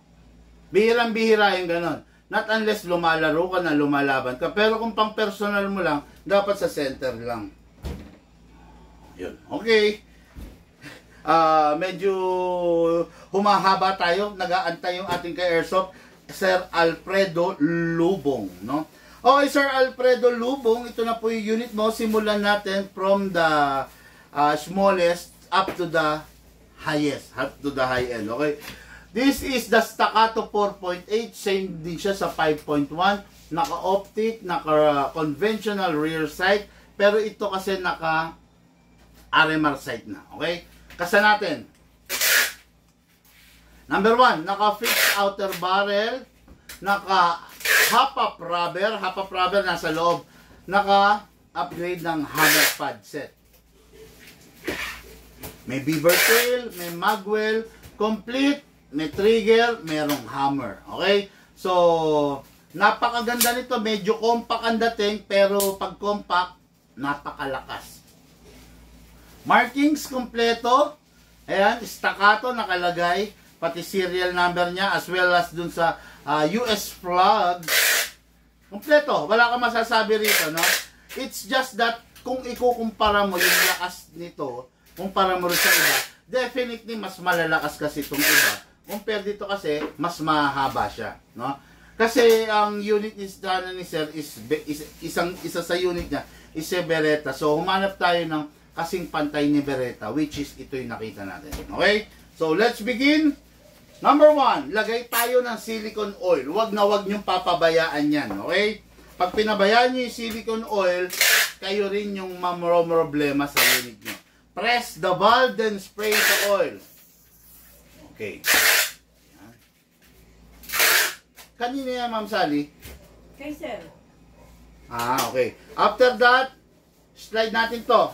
Bihirang-bihira yung ganon. Not unless lumalaro ka na, lumalaban ka. Pero kung pang personal mo lang, dapat sa center lang. Yun. Okay. Ah, medyo humahaba tayo. Nagaantay yung ating ka-airsoft, Sir Alfredo Lubong, no? Okay, Sir Alfredo Lubong, ito na po yung unit mo. Simulan natin from the ah, smallest up to the highest, up to the high end, okay? This is the staccato 4.8, same din siya sa 5.1, naka-optic, naka-conventional rear sight, pero ito kasi naka RMR sight na, okay? Kasa natin. Number one, naka-fixed outer barrel, naka half-up rubber, half-up rubber nasa loob, naka-upgrade ng hammer pad set. May beaver tail, may magwell, complete, may trigger, merong hammer. Okay? So, napakaganda nito. Medyo compact ang dating, pero pag compact, napakalakas. Markings kompleto. Ayan, staccato nakalagay. Pati serial number niya as well as dun sa ah, US flag. Kompleto. Wala kang masasabi rito, no? It's just that kung ikukumpara mo yung lakas nito, kumpara mo rin sa iba, definitely mas malalakas kasi itong iba. Compare dito kasi, mas mahaba siya, no? Kasi ang unit ni sana ni Sir is, is isang isa sa unit niya is si Beretta. So humanap tayo ng kasing pantay ni Beretta which is ito yung nakita natin. Okay? So let's begin. Number one, lagay tayo ng silicone oil. Huwag na huwag niyong papabayaan yan. Okay? Pag pinabayaan niyo yung silicone oil, kayo rin yung mamro-problema sa unit niyo. Press the valve, then spray the oil. Okay. Yan. Kanina yan, Ma'am Sally? Kay sir. Ah, okay. After that, slide natin to.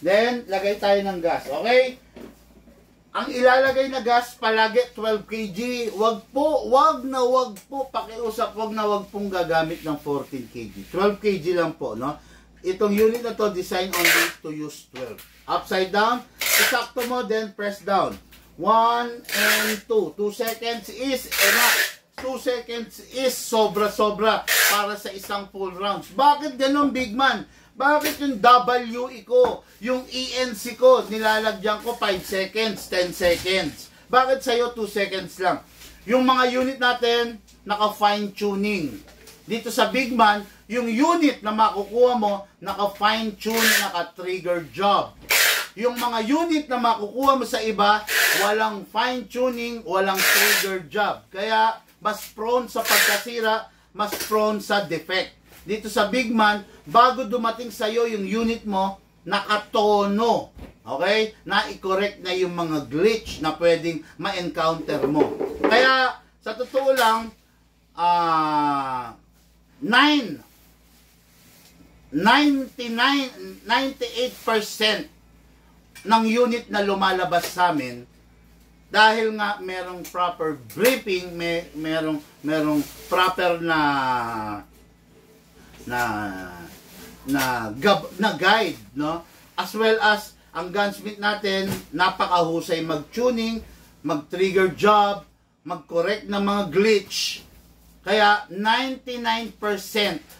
Then, lagay tayo ng gas. Okay? Ang ilalagay na gas, palagi 12 kg. Wag po, wag na wag po, pakiusap, wag na wag pong gagamit ng 14 kg. 12 kg lang po, no? Itong unit na to, design only to use 12. Upside down, isakto mo, then press down. 1 and 2. 2 seconds is enough. 2 seconds is sobra-sobra para sa isang full rounds. Bakit ganun, big man? Bakit yung WE ko, yung ENC ko, nilalagyan ko 5 seconds, 10 seconds? Bakit sa'yo 2 seconds lang? Yung mga unit natin, naka-fine tuning. Dito sa Big Man, yung unit na makukuha mo, naka-fine tune, naka-trigger job. Yung mga unit na makukuha mo sa iba, walang fine tuning, walang trigger job. Kaya, mas prone sa pagkasira, mas prone sa defect. Dito sa Big Man, bago dumating sa iyo yung unit mo, nakatono. Okay? Na i-correct na yung mga glitch na pwedeng ma-encounter mo. Kaya, sa totoo lang, ah 9 99 98% ng unit na lumalabas sa amin dahil nga merong proper briefing, may merong merong proper na na na gab, na guide, no? As well as ang gunsmith natin napakahusay mag-tuning, mag-trigger job, mag-correct ng mga glitch. Kaya 99%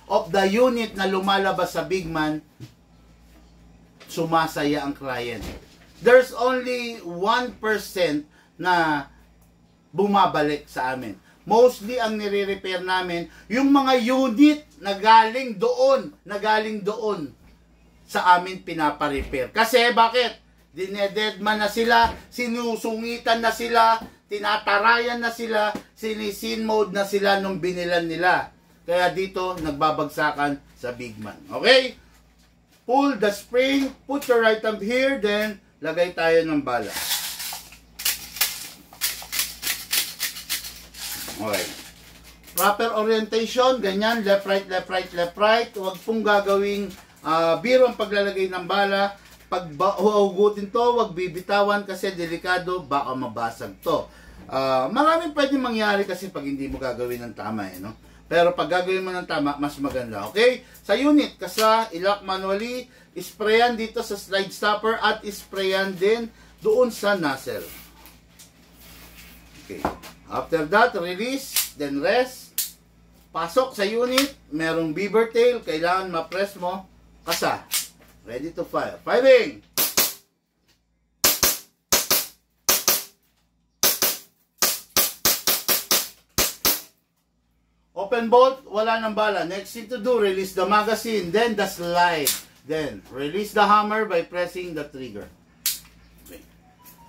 of the unit na lumalabas sa Big Man sumasaya ang client. There's only 1% na bumabalik sa amin. Mostly ang nire-repair namin, yung mga unit na galing doon, na galing doon sa amin pinaparepair. Kasi bakit? Dinededman na sila, sinusungitan na sila, tinatarayan na sila, sinisin mode na sila nung binilan nila. Kaya dito, nagbabagsakan sa big man. Okay? Pull the spring, put your right thumb here, then lagay tayo ng bala. Okay. Proper orientation, ganyan, left, right, left, right, left, right. Huwag pong gagawing ah, biro ang paglalagay ng bala. Pag huhugutin to, huwag bibitawan kasi delikado, baka mabasag to. Ah, maraming pwedeng mangyari kasi pag hindi mo gagawin ng tama eh, no? Pero pag gagawin mo ng tama, mas maganda. Okay? Sa unit, kasa, ilock manually, sprayan dito sa slide stopper at sprayan din doon sa nozzle. Okay. After that, release, then rest. Pasok sa unit, merong beaver tail, kailangan ma-press mo, kasa. Ready to fire. Firing! Open bolt, wala nang bala. Next thing to do, release the magazine, then the slide. Then, release the hammer by pressing the trigger.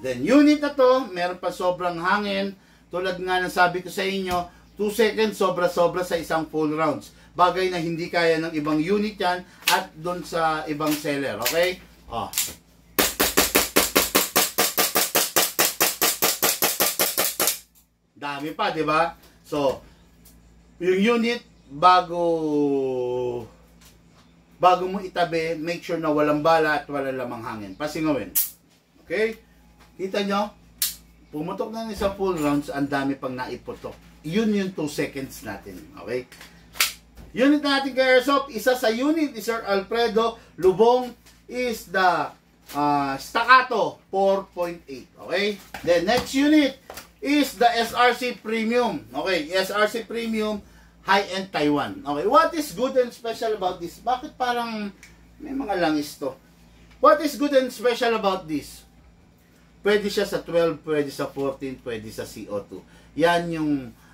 Then, unit na to, meron pa sobrang hangin. Tulad nga ng sabi ko sa inyo, 2 seconds sobra-sobra sa isang full rounds. Bagay na hindi kaya ng ibang unit yan at doon sa ibang seller. Okay? Oh. Dami pa, di ba? So, yung unit bago bago mo itabi, make sure na walang bala at walang lamang hangin. Pasingawin. Okay? Kita nyo? Pumutok na isang full rounds, ang dami pang naiputok. Yun yung 2 seconds natin. Okay? Unit natin kay Airsoft, isa sa unit ni Sir Alfredo Lubong is the uh, Staccato 4.8. Okay? Then next unit is the SRC Premium. Okay, SRC Premium high-end Taiwan. Okay, what is good and special about this? Bakit parang may mga langis to? What is good and special about this? Pwede siya sa 12, pwede sa 14, pwede sa CO2. Yan yung,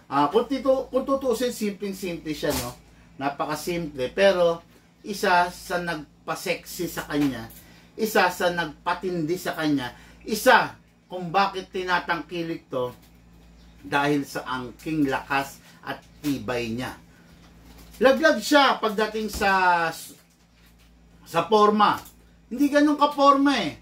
ah kung, tito, kung tutusin, simpleng-simple siya, no? Napakasimple. Pero, isa sa nagpa-sexy sa kanya, isa sa nagpatindi sa kanya, isa kung bakit tinatangkilik to, dahil sa angking lakas tibay niya. Laglag siya pagdating sa sa forma. Hindi ganun ka-forma eh.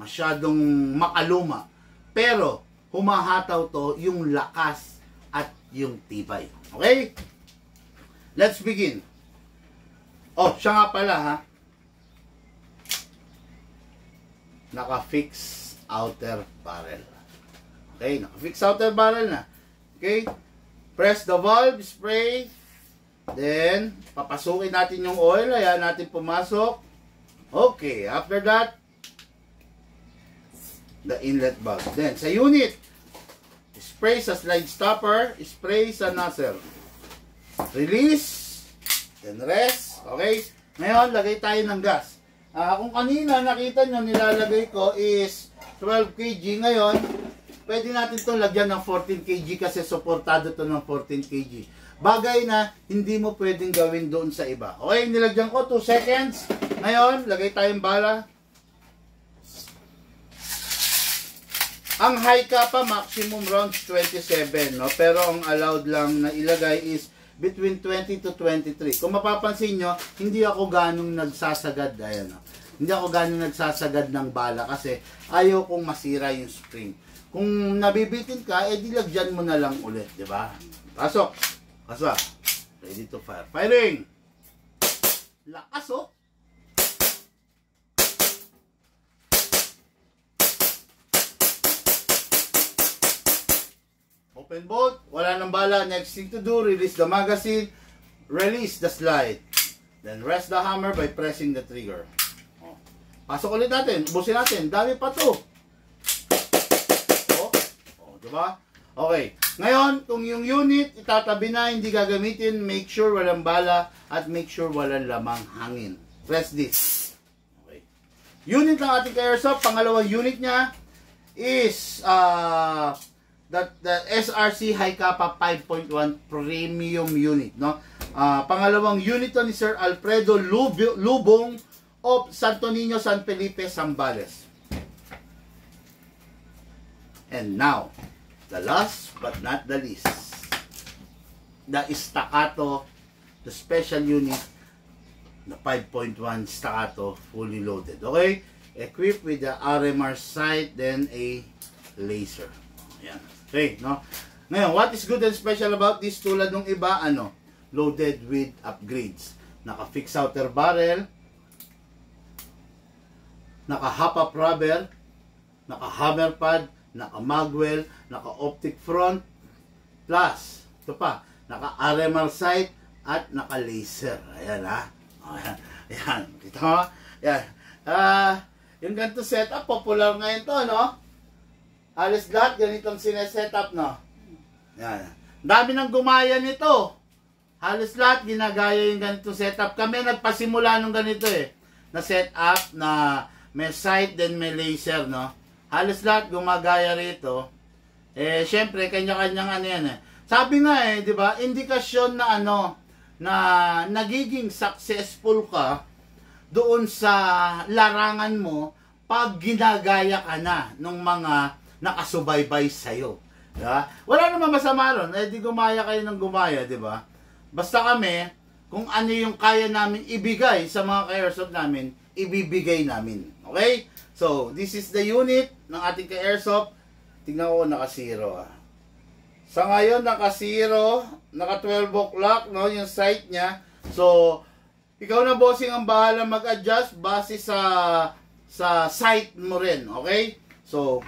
Masyadong makaluma. Pero, humahataw to yung lakas at yung tibay. Okay? Let's begin. Oh, siya nga pala ha. Naka-fix outer barrel. Okay, naka-fix outer barrel na. Okay? Press the valve, spray. Then, papasukin natin yung oil. Ayan natin pumasok. Okay, after that, the inlet valve. Then, sa unit, spray sa slide stopper, spray sa nozzle. Release, then rest. Okay? Ngayon, lagay tayo ng gas. Ah, kung kanina nakita nyo nilalagay ko is 12 kg ngayon, pwede natin itong lagyan ng 14 kg kasi supportado to ng 14 kg. Bagay na hindi mo pwedeng gawin doon sa iba. Okay, nilagyan ko 2 seconds. Ngayon, lagay tayong bala. Ang high ka pa, maximum rounds 27, no? Pero ang allowed lang na ilagay is between 20 to 23. Kung mapapansin nyo, hindi ako ganong nagsasagad. Ayan, no? Hindi ako ganong nagsasagad ng bala kasi ayaw kong masira yung spring. Kung nabibitin ka, eh dilagyan mo na lang ulit, di ba? Pasok. Kasa. Ready to fire. Firing! Lakas, oh! Open bolt, wala nang bala. Next thing to do, release the magazine, release the slide. Then rest the hammer by pressing the trigger. Oh. Pasok ulit natin, ubusin natin. Dami pa to. Diba? Okay. Ngayon, kung yung unit itatabi na, hindi gagamitin, make sure walang bala at make sure walang lamang hangin. Press this. Okay. unit ng ating airsoft, pangalawang unit niya is uh, that the SRC High Kappa 5.1 premium unit, no? Ah, pangalawang unit to ni Sir Alfredo Lub- Lubong of Santo Niño, San Felipe, Zambales. And now, the last but not the least, the staccato, the special unit, the 5.1 staccato fully loaded. Okay? Equipped with the RMR sight, then a laser. Ayan. Okay, no? Ngayon, what is good and special about this tulad ng iba, ano? Loaded with upgrades. Naka-fix outer barrel, naka-hop up rubber, naka-hammer pad, naka-magwell, naka-optic front, plus, ito pa, naka-RMR sight, at naka-laser. Ayan ha. Ayan. Ayan. Kita mo? Ayan. Ah, yung ganito setup, popular ngayon to, no? Alis lahat, ganitong sinesetup, no? Yan. Dami nang gumaya nito. Halos lahat ginagaya yung ganitong setup. Kami nagpasimula nung ganito eh. Na setup na may sight then may laser, no? Halos lahat gumagaya rito. Eh, syempre, kanya-kanyang ano yan eh. Sabi nga eh, di ba, indikasyon na ano, na nagiging successful ka doon sa larangan mo pag ginagaya ka na ng mga nakasubaybay sa'yo. Di ba? Wala naman masama ron. Eh, di gumaya kayo ng gumaya, di ba? Basta kami, kung ano yung kaya namin ibigay sa mga ka-airsoft namin, ibibigay namin. Okay? So, this is the unit ng ating ka-airsoft. Tingnan ko, naka-zero ah. Sa ngayon, naka-zero, naka-12 o'clock, no, yung sight niya. So, ikaw na bossing ang bahala mag-adjust base sa sa sight mo rin, okay? So,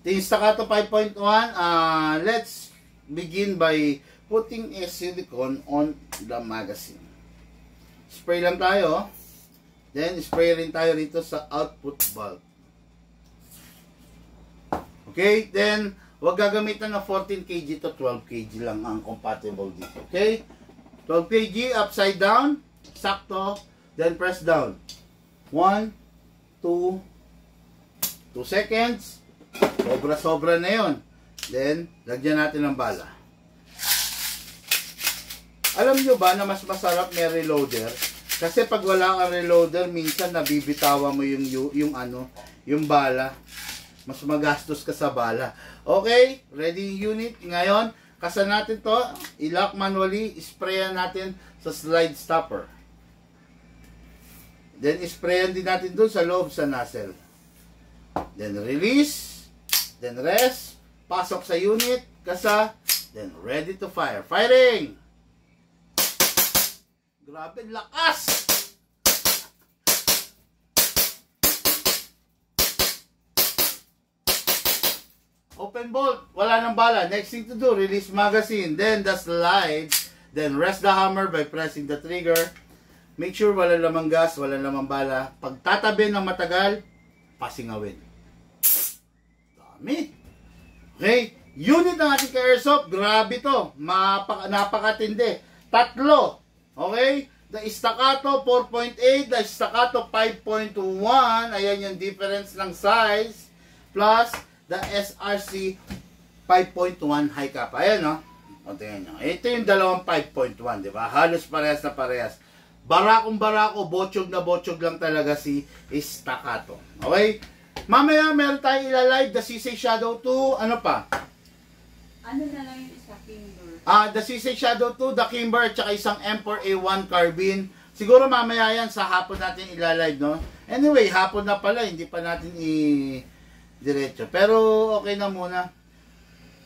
the Staccato 5.1, uh, let's begin by putting a silicone on the magazine. Spray lang tayo. Then, spray rin tayo rito sa output bulb. Okay? Then, Huwag gagamitan ng 14 kg to 12 kg lang ang compatible dito. Okay? 12 kg, upside down, sakto, then press down. 1, 2, 2 seconds. Sobra-sobra na yon. Then, lagyan natin ng bala. Alam nyo ba na mas masarap may reloader? Kasi pag wala kang reloader, minsan nabibitawan mo yung, yung, ano, yung bala mas magastos ka sa bala. Okay, ready unit. Ngayon, kasa natin to, i-lock manually, sprayan natin sa slide stopper. Then, sprayan din natin dun sa loob sa nozzle. Then, release. Then, rest. Pasok sa unit. Kasa. Then, ready to fire. Firing! Grabe, lakas! Open bolt, wala nang bala. Next thing to do, release magazine. Then the slide. Then rest the hammer by pressing the trigger. Make sure wala lamang gas, wala lamang bala. Pag tatabi ng matagal, pasingawin. Dami. Okay, unit ng ating ka-airsoft, grabe to. Mapaka, napakatindi. Tatlo. Okay? The staccato 4.8, the staccato 5.1, ayan yung difference ng size, plus the SRC 5.1 high cap. Ayan, no? O, tingnan nyo. Ito yung dalawang 5.1, di ba? Halos parehas na parehas. Barakong barako, botsog na botsog lang talaga si Staccato. Okay? Mamaya meron tayong ilalive the CC Shadow 2. Ano pa? Ano na lang yung Ah, the CC Shadow 2, the Kimber, at saka isang M4 A1 carbine. Siguro mamaya yan sa hapon natin ilalive, no? Anyway, hapon na pala, hindi pa natin i diretso. Pero okay na muna.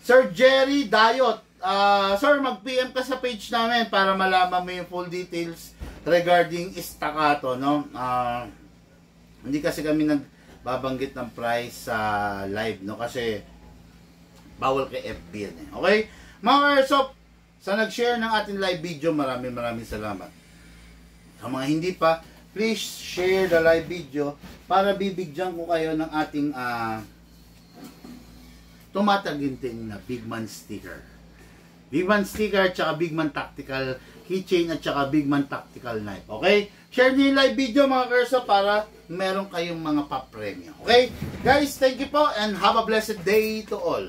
Sir Jerry Dayot, ah, sir, mag-PM ka sa page namin para malaman mo yung full details regarding staccato, no? Ah, hindi kasi kami nagbabanggit ng price sa live, no? Kasi bawal kay FB yan, eh. Okay? Mga airsoft, sa nag-share ng ating live video, maraming maraming salamat. Sa mga hindi pa, please share the live video para bibigyan ko kayo ng ating ah tumataginting na Big Man sticker. Big Man sticker at saka Big Man Tactical keychain at saka Big Man Tactical knife. Okay? Share niyo yung live video mga kurso para meron kayong mga papremyo. Okay? Guys, thank you po and have a blessed day to all.